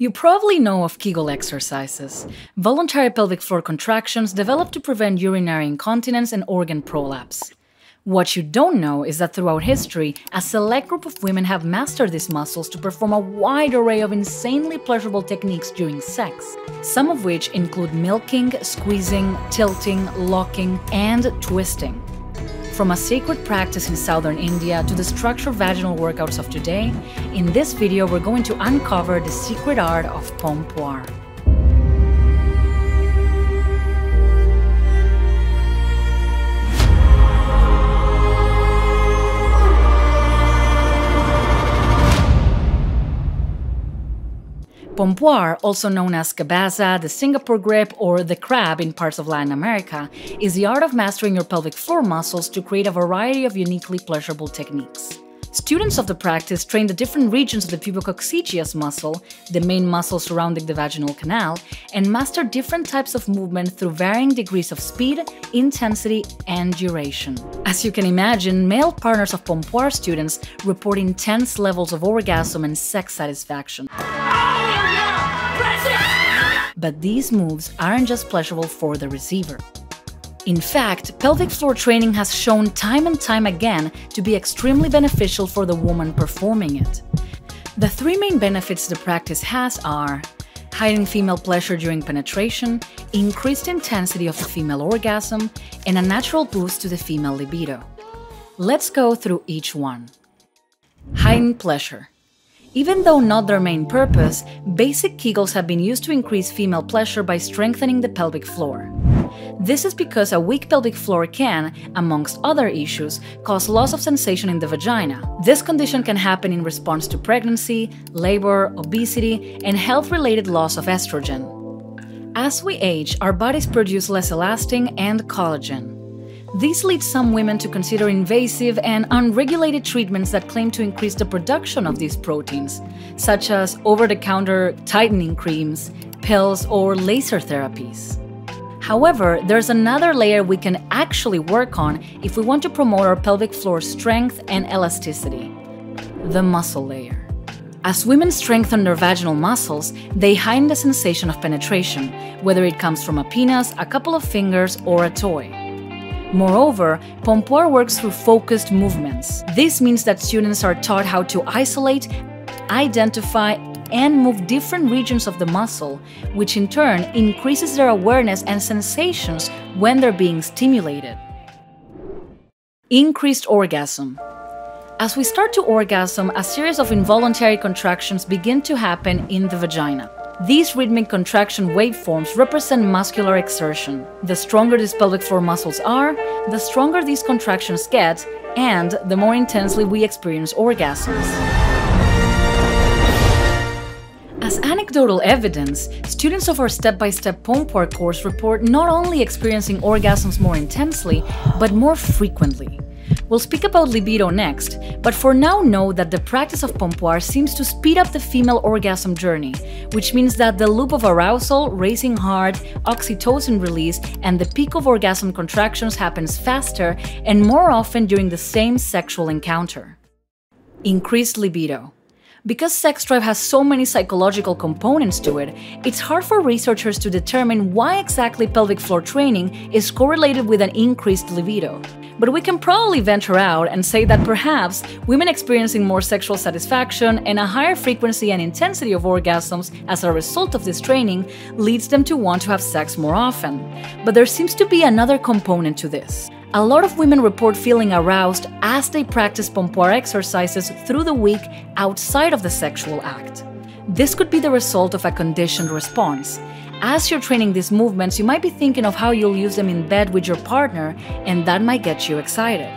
You probably know of Kegel exercises, voluntary pelvic floor contractions developed to prevent urinary incontinence and organ prolapse. What you don't know is that throughout history, a select group of women have mastered these muscles to perform a wide array of insanely pleasurable techniques during sex, some of which include milking, squeezing, tilting, locking, and twisting. From a sacred practice in southern India to the structured vaginal workouts of today, in this video we're going to uncover the secret art of pompoir. Pompoir, also known as cabaza, the Singapore grip, or the crab in parts of Latin America, is the art of mastering your pelvic floor muscles to create a variety of uniquely pleasurable techniques. Students of the practice train the different regions of the pubococcygeus muscle, the main muscle surrounding the vaginal canal, and master different types of movement through varying degrees of speed, intensity, and duration. As you can imagine, male partners of Pompoir students report intense levels of orgasm and sex satisfaction. But these moves aren't just pleasurable for the receiver. In fact, pelvic floor training has shown time and time again to be extremely beneficial for the woman performing it. The three main benefits the practice has are hiding female pleasure during penetration, increased intensity of the female orgasm, and a natural boost to the female libido. Let's go through each one. Hiding pleasure. Even though not their main purpose, basic Kegels have been used to increase female pleasure by strengthening the pelvic floor. This is because a weak pelvic floor can, amongst other issues, cause loss of sensation in the vagina. This condition can happen in response to pregnancy, labor, obesity, and health related loss of estrogen. As we age, our bodies produce less elastin and collagen. This leads some women to consider invasive and unregulated treatments that claim to increase the production of these proteins, such as over the counter tightening creams, pills, or laser therapies. However, there's another layer we can actually work on if we want to promote our pelvic floor strength and elasticity the muscle layer. As women strengthen their vaginal muscles, they heighten the sensation of penetration, whether it comes from a penis, a couple of fingers, or a toy. Moreover, Pompoir works through focused movements. This means that students are taught how to isolate, identify, and move different regions of the muscle, which in turn increases their awareness and sensations when they're being stimulated. Increased orgasm. As we start to orgasm, a series of involuntary contractions begin to happen in the vagina. These rhythmic contraction waveforms represent muscular exertion. The stronger these pelvic floor muscles are, the stronger these contractions get, and the more intensely we experience orgasms. As anecdotal evidence, students of our step by step Pompoir course report not only experiencing orgasms more intensely, but more frequently. We'll speak about libido next, but for now know that the practice of pompoir seems to speed up the female orgasm journey, which means that the loop of arousal, racing heart, oxytocin release, and the peak of orgasm contractions happens faster and more often during the same sexual encounter. Increased libido. Because sex drive has so many psychological components to it, it's hard for researchers to determine why exactly pelvic floor training is correlated with an increased libido. But we can probably venture out and say that perhaps women experiencing more sexual satisfaction and a higher frequency and intensity of orgasms as a result of this training leads them to want to have sex more often. But there seems to be another component to this. A lot of women report feeling aroused as they practice pompoir exercises through the week outside of the sexual act. This could be the result of a conditioned response, as you're training these movements, you might be thinking of how you'll use them in bed with your partner, and that might get you excited.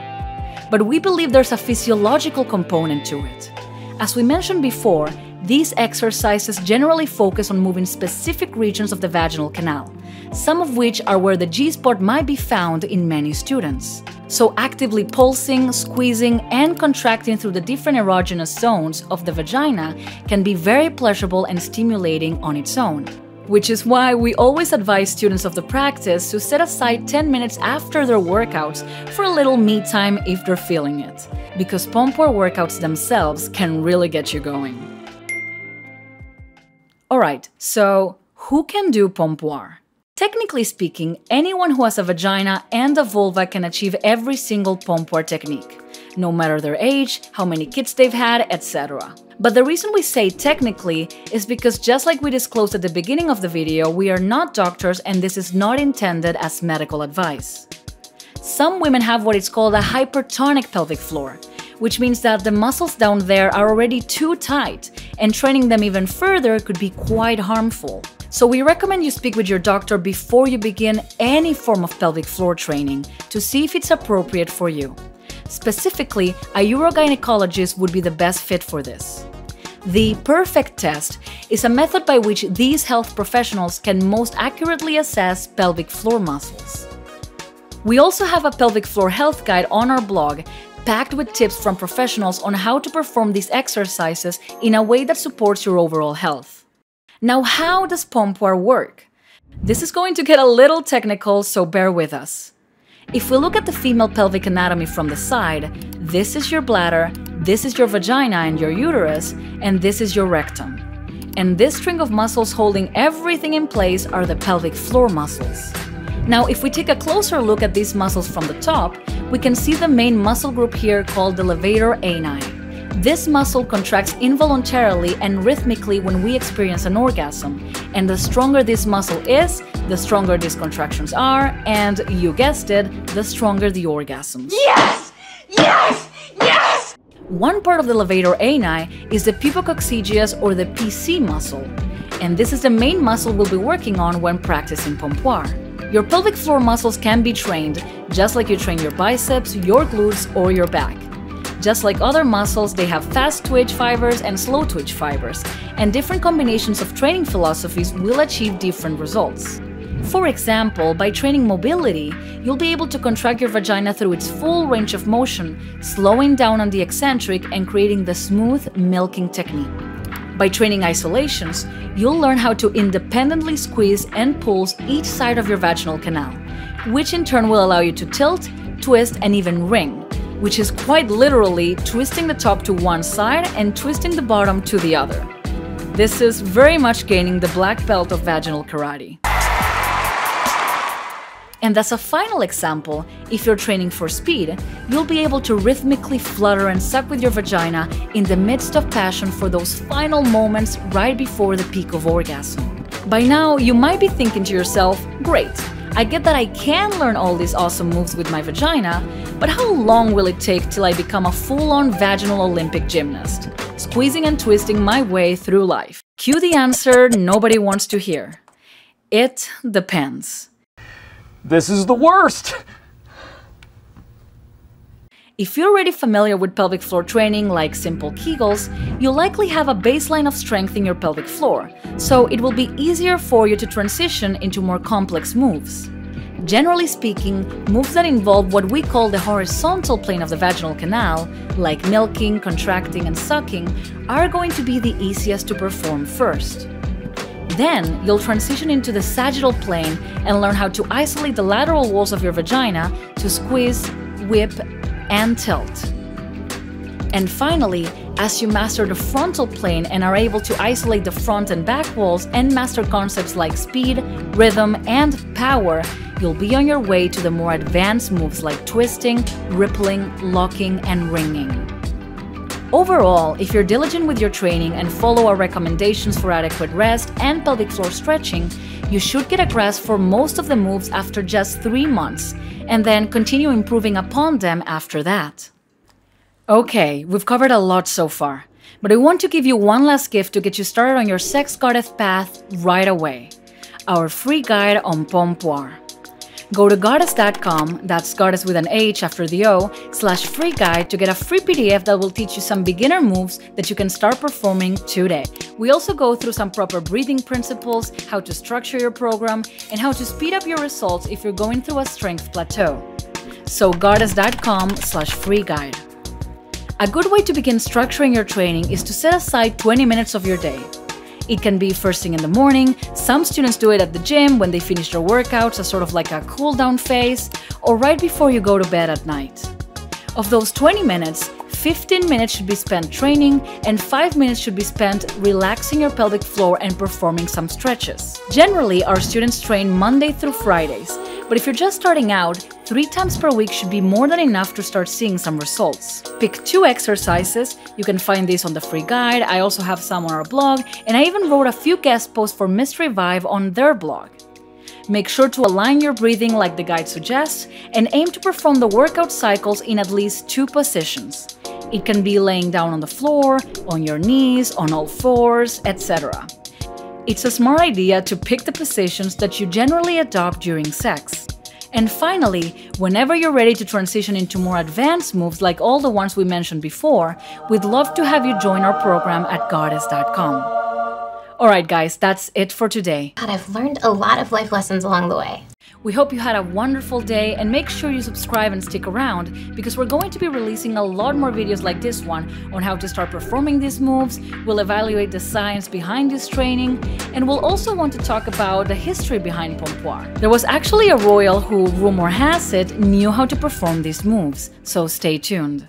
But we believe there's a physiological component to it. As we mentioned before, these exercises generally focus on moving specific regions of the vaginal canal, some of which are where the G spot might be found in many students. So, actively pulsing, squeezing, and contracting through the different erogenous zones of the vagina can be very pleasurable and stimulating on its own which is why we always advise students of the practice to set aside 10 minutes after their workouts for a little me time if they're feeling it, because pompoir workouts themselves can really get you going. Alright, so who can do pompoir? Technically speaking, anyone who has a vagina and a vulva can achieve every single pompoir technique, no matter their age, how many kids they've had, etc. But the reason we say technically is because just like we disclosed at the beginning of the video, we are not doctors and this is not intended as medical advice. Some women have what is called a hypertonic pelvic floor, which means that the muscles down there are already too tight, and training them even further could be quite harmful. So we recommend you speak with your doctor before you begin any form of pelvic floor training to see if it's appropriate for you. Specifically, a urogynecologist would be the best fit for this. The perfect test is a method by which these health professionals can most accurately assess pelvic floor muscles. We also have a pelvic floor health guide on our blog packed with tips from professionals on how to perform these exercises in a way that supports your overall health. Now, how does pompoir work? This is going to get a little technical, so bear with us. If we look at the female pelvic anatomy from the side, this is your bladder, this is your vagina and your uterus, and this is your rectum. And this string of muscles holding everything in place are the pelvic floor muscles. Now, if we take a closer look at these muscles from the top, we can see the main muscle group here called the levator ani. This muscle contracts involuntarily and rhythmically when we experience an orgasm. And the stronger this muscle is, the stronger these contractions are, and you guessed it, the stronger the orgasms. Yes! Yes! Yes! One part of the levator ani is the pubococcygeus or the PC muscle, and this is the main muscle we'll be working on when practicing pompoir. Your pelvic floor muscles can be trained, just like you train your biceps, your glutes, or your back. Just like other muscles, they have fast twitch fibers and slow twitch fibers, and different combinations of training philosophies will achieve different results. For example, by training mobility, you'll be able to contract your vagina through its full range of motion, slowing down on the eccentric and creating the smooth milking technique. By training isolations, you'll learn how to independently squeeze and pulse each side of your vaginal canal, which in turn will allow you to tilt, twist, and even ring, which is quite literally twisting the top to one side and twisting the bottom to the other. This is very much gaining the black belt of vaginal karate. And as a final example, if you're training for speed, you'll be able to rhythmically flutter and suck with your vagina in the midst of passion for those final moments right before the peak of orgasm. By now, you might be thinking to yourself, great, I get that I can learn all these awesome moves with my vagina, but how long will it take till I become a full on vaginal Olympic gymnast, squeezing and twisting my way through life? Cue the answer nobody wants to hear. It depends. This is the worst! If you're already familiar with pelvic floor training like simple Kegels, you'll likely have a baseline of strength in your pelvic floor, so it will be easier for you to transition into more complex moves. Generally speaking, moves that involve what we call the horizontal plane of the vaginal canal, like milking, contracting, and sucking, are going to be the easiest to perform first. Then, you'll transition into the sagittal plane and learn how to isolate the lateral walls of your vagina to squeeze, whip, and tilt. And finally, as you master the frontal plane and are able to isolate the front and back walls and master concepts like speed, rhythm, and power, you'll be on your way to the more advanced moves like twisting, rippling, locking, and ringing. Overall, if you're diligent with your training and follow our recommendations for adequate rest and pelvic floor stretching, you should get a grasp for most of the moves after just three months, and then continue improving upon them after that. Okay, we've covered a lot so far, but I want to give you one last gift to get you started on your sex goddess path right away our free guide on pompoir. Go to gohddess.com, that's goddess with an H after the O, slash free guide to get a free PDF that will teach you some beginner moves that you can start performing today. We also go through some proper breathing principles, how to structure your program, and how to speed up your results if you're going through a strength plateau. So gohddess.com slash free guide. A good way to begin structuring your training is to set aside 20 minutes of your day. It can be first thing in the morning, some students do it at the gym when they finish their workouts as sort of like a cool down phase, or right before you go to bed at night. Of those 20 minutes, 15 minutes should be spent training, and 5 minutes should be spent relaxing your pelvic floor and performing some stretches. Generally, our students train Monday through Fridays, but if you're just starting out, three times per week should be more than enough to start seeing some results. Pick two exercises, you can find these on the free guide, I also have some on our blog, and I even wrote a few guest posts for MysteryVibe on their blog. Make sure to align your breathing like the guide suggests and aim to perform the workout cycles in at least two positions. It can be laying down on the floor, on your knees, on all fours, etc. It's a smart idea to pick the positions that you generally adopt during sex. And finally, whenever you're ready to transition into more advanced moves like all the ones we mentioned before, we'd love to have you join our program at gohddess.com. Alright, guys, that's it for today. God, I've learned a lot of life lessons along the way. We hope you had a wonderful day and make sure you subscribe and stick around because we're going to be releasing a lot more videos like this one on how to start performing these moves. We'll evaluate the science behind this training and we'll also want to talk about the history behind Pompoir. There was actually a royal who, rumor has it, knew how to perform these moves, so stay tuned.